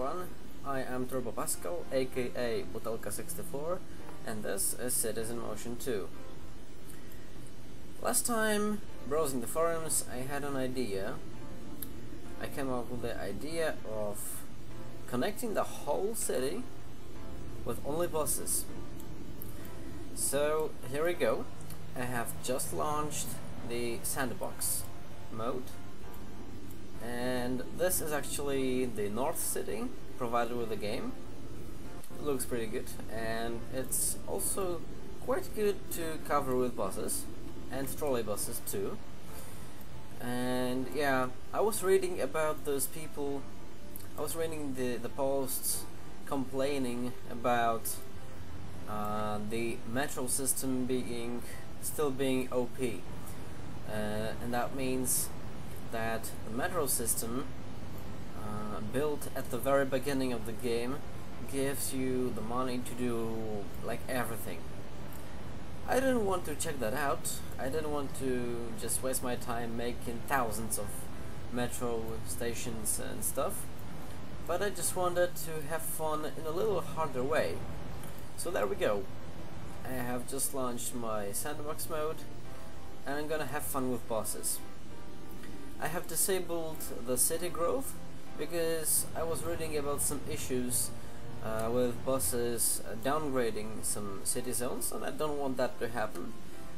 Everyone, I am Turbo Pascal, aka Butelka64, and this is Cities in Motion 2. Last time, browsing the forums, I had an idea. I came up with the idea of connecting the whole city with only buses. So, here we go. I have just launched the sandbox mode and this is actually the North City provided with the game. It looks pretty good and it's also quite good to cover with buses and trolley buses too. And yeah, I was reading about those people, I was reading the, the posts complaining about uh, the metro system being still being OP. Uh, and that means that the metro system uh, built at the very beginning of the game gives you the money to do like everything. I didn't want to check that out. I didn't want to just waste my time making thousands of metro stations and stuff. But I just wanted to have fun in a little harder way. So there we go. I have just launched my sandbox mode and I'm gonna have fun with bosses. I have disabled the city growth because I was reading about some issues uh, with buses uh, downgrading some city zones and I don't want that to happen.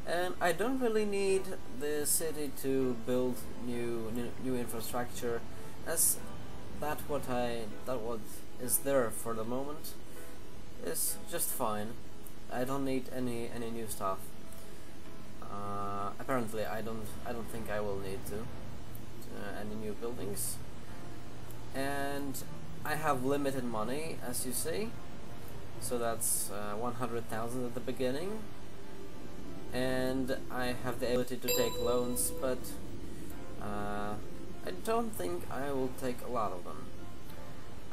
And I don't really need the city to build new new, infrastructure as that what I that what is there for the moment is just fine. I don't need any any new stuff. Uh, apparently I don't I don't think I will need to uh, any new buildings. And I have limited money as you see. So that's uh, 100,000 at the beginning. And I have the ability to take loans but uh, I don't think I will take a lot of them.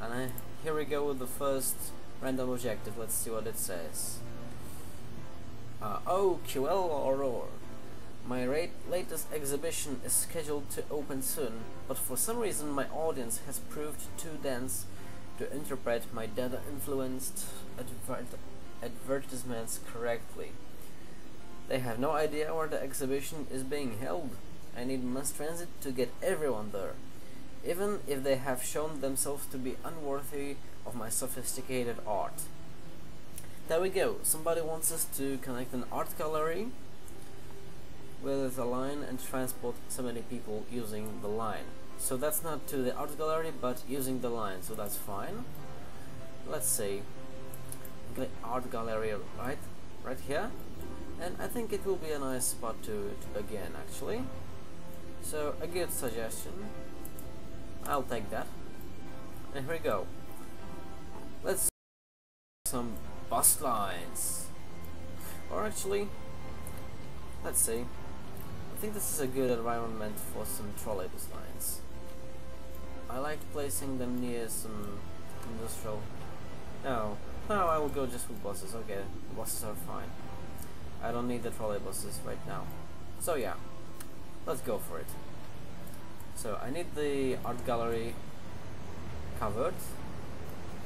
And I, here we go with the first random objective. Let's see what it says. Uh, oh QL Aurora my latest exhibition is scheduled to open soon, but for some reason my audience has proved too dense to interpret my data-influenced adver advertisements correctly. They have no idea where the exhibition is being held. I need mass transit to get everyone there, even if they have shown themselves to be unworthy of my sophisticated art. There we go, somebody wants us to connect an art gallery with the line and transport so many people using the line. So that's not to the art gallery, but using the line, so that's fine. Let's see, the art gallery right, right here, and I think it will be a nice spot to, to begin actually. So a good suggestion. I'll take that. And here we go. Let's some bus lines. Or actually, let's see. I think this is a good environment for some trolleybus lines. I like placing them near some industrial... No, no, I will go just with buses, okay, buses are fine. I don't need the trolleybuses right now. So yeah, let's go for it. So I need the art gallery covered.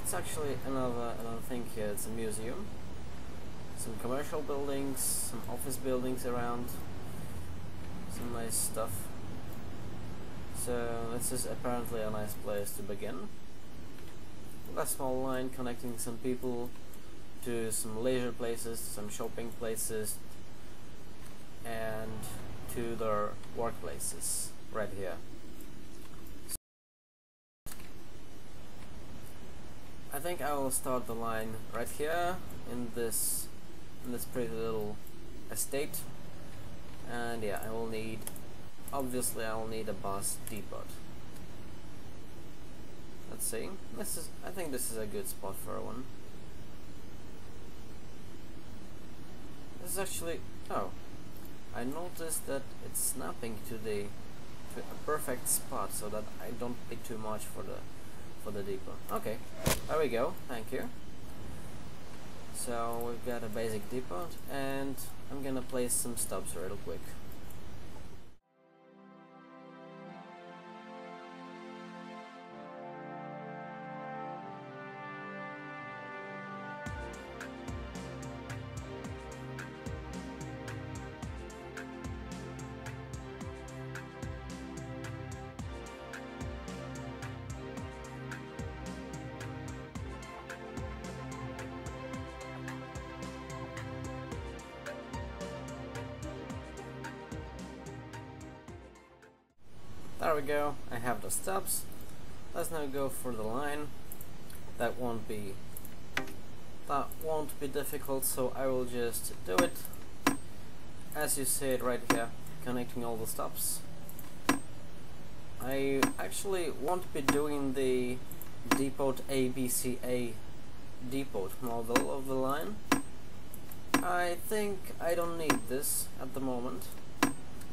It's actually another another thing here, it's a museum. Some commercial buildings, some office buildings around nice stuff. So this is apparently a nice place to begin. A small line connecting some people to some leisure places, some shopping places, and to their workplaces right here. I think I will start the line right here in this in this pretty little estate and yeah I will need obviously I will need a bus depot. Let's see. This is I think this is a good spot for one. This is actually oh. I noticed that it's snapping to the to a perfect spot so that I don't pay too much for the for the depot. Okay there we go. Thank you so we've got a basic depot and I'm gonna place some stops real quick. There we go, I have the stops. Let's now go for the line. That won't be that won't be difficult, so I will just do it as you see it right here, connecting all the stops. I actually won't be doing the depot ABCA depot model of the line. I think I don't need this at the moment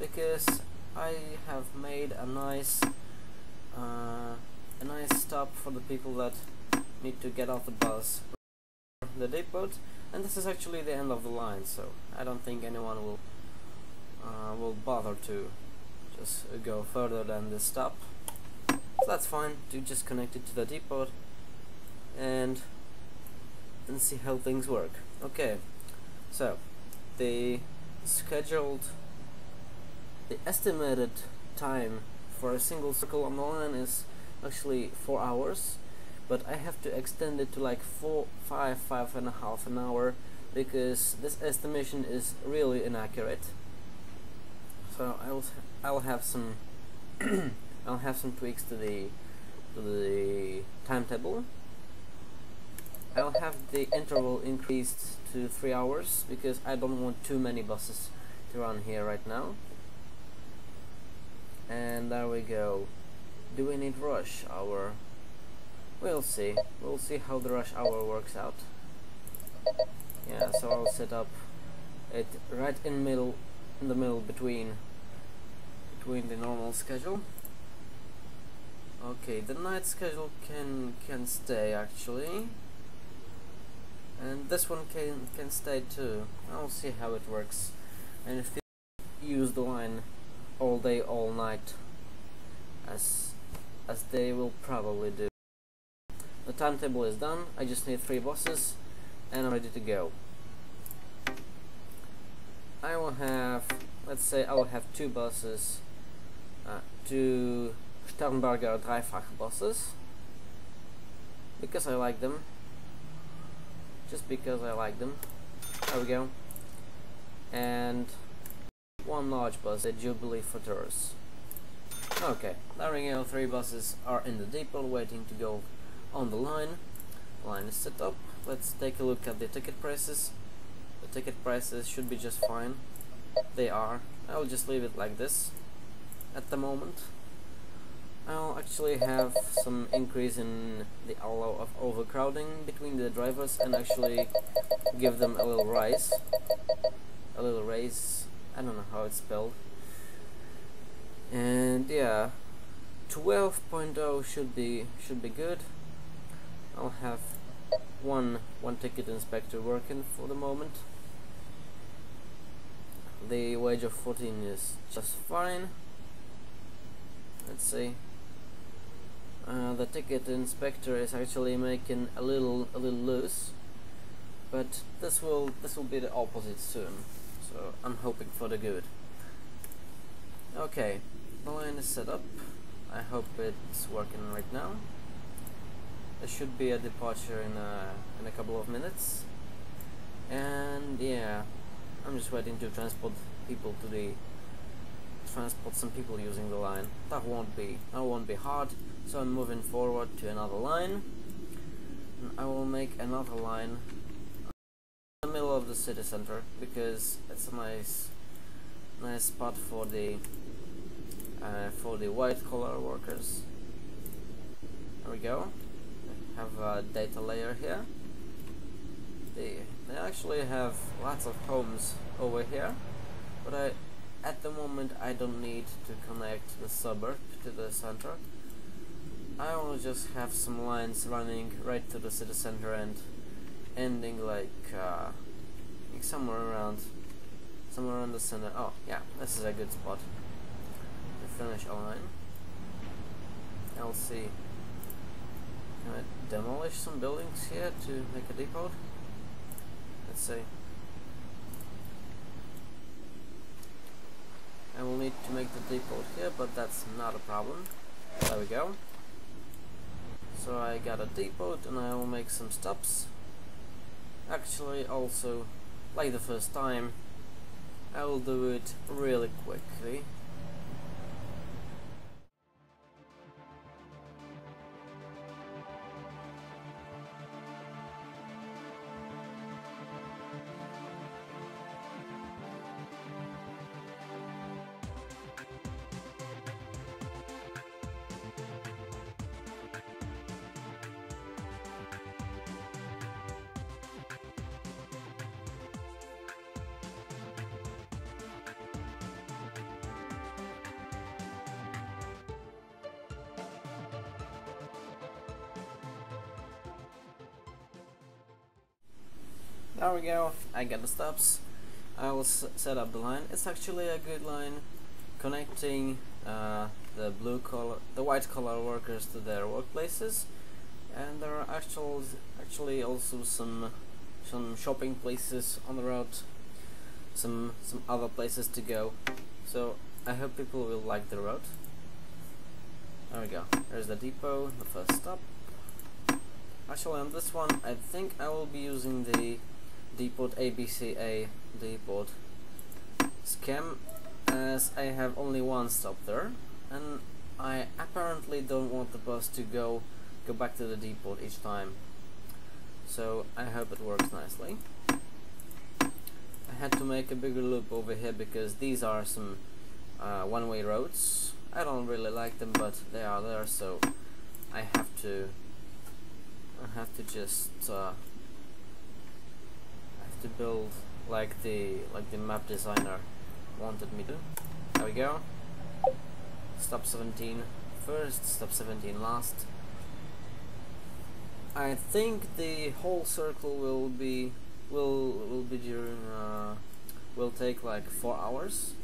because I have made a nice uh, a nice stop for the people that need to get off the bus. The depot and this is actually the end of the line so I don't think anyone will uh, will bother to just go further than this stop. So that's fine to just connect it to the depot and and see how things work. Okay so the scheduled the estimated time for a single circle on the line is actually four hours but I have to extend it to like four five five and a half an hour because this estimation is really inaccurate. So I'll I'll have some I'll have some tweaks to the to the timetable. I'll have the interval increased to three hours because I don't want too many buses to run here right now and there we go. Do we need rush hour? We'll see. We'll see how the rush hour works out. Yeah so I'll set up it right in middle in the middle between between the normal schedule. Okay the night schedule can can stay actually. And this one can can stay too. I'll see how it works. And if you use the line all day all night as as they will probably do. The timetable is done. I just need three buses and I'm ready to go. I will have let's say I will have two buses uh, two Sternberger Dreifach buses because I like them. Just because I like them. There we go. And one large bus a Jubilee for tourists. okay go three buses are in the depot waiting to go on the line. Line is set up. Let's take a look at the ticket prices. The ticket prices should be just fine. They are. I'll just leave it like this at the moment. I'll actually have some increase in the allow of overcrowding between the drivers and actually give them a little rise a little raise I don't know how it's spelled. And yeah. 12.0 should be should be good. I'll have one one ticket inspector working for the moment. The wage of 14 is just fine. Let's see. Uh, the ticket inspector is actually making a little a little loose. But this will this will be the opposite soon so I'm hoping for the good. Okay the line is set up. I hope it's working right now. There should be a departure in a, in a couple of minutes. And yeah I'm just waiting to transport people to the transport some people using the line. That won't be that won't be hard. So I'm moving forward to another line. And I will make another line middle of the city center because it's a nice nice spot for the uh, for the white collar workers. There we go. Have a data layer here. They, they actually have lots of homes over here but I at the moment I don't need to connect the suburb to the center. I will just have some lines running right to the city center and ending like, uh, somewhere around somewhere around the center oh yeah this is a good spot to finish line I'll see can I demolish some buildings here to make a depot? Let's see. I will need to make the depot here, but that's not a problem. There we go. So I got a depot and I will make some stops. Actually, also, like the first time, I will do it really quickly. There we go, I get the stops. I will set up the line. It's actually a good line connecting uh, the blue collar, the white collar workers to their workplaces, and there are actual, actually also some some shopping places on the road, some some other places to go. So I hope people will like the road. There we go. There's the depot, the first stop. Actually, on this one, I think I will be using the depot ABCA depot scam as I have only one stop there and I apparently don't want the bus to go go back to the depot each time. So I hope it works nicely. I had to make a bigger loop over here because these are some uh, one-way roads. I don't really like them but they are there so I have to I have to just uh, to build like the like the map designer wanted me to. There we go. Stop 17 first, stop 17 last. I think the whole circle will be will will be during uh, will take like four hours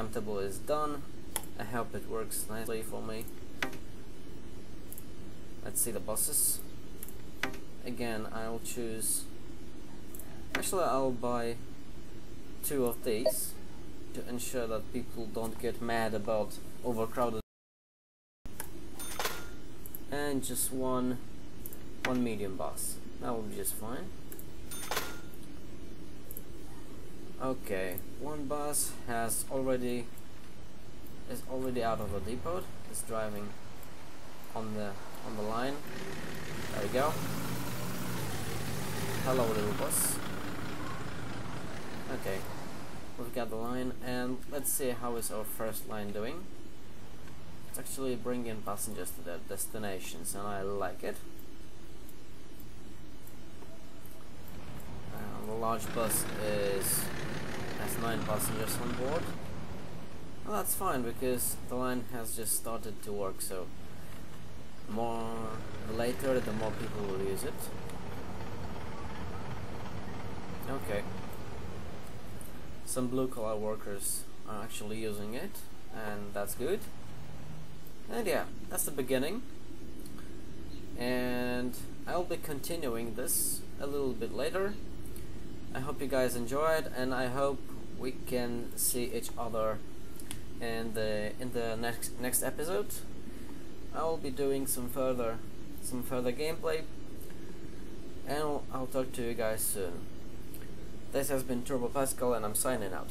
timetable is done. I hope it works nicely for me. Let's see the buses. Again, I'll choose... Actually, I'll buy two of these to ensure that people don't get mad about overcrowded and just one one medium bus that will be just fine Okay, one bus has already is already out of the depot. It's driving on the on the line. There we go. Hello, little bus. Okay, we've got the line, and let's see how is our first line doing. It's actually bringing passengers to their destinations, and I like it. Uh, the large bus is has nine passengers on board. Well, that's fine because the line has just started to work, so more later the more people will use it. Okay. Some blue collar workers are actually using it, and that's good. And yeah, that's the beginning. And I'll be continuing this a little bit later. I hope you guys enjoyed, and I hope we can see each other in the in the next next episode. I will be doing some further some further gameplay, and I'll, I'll talk to you guys soon. This has been Turbo Pascal, and I'm signing out.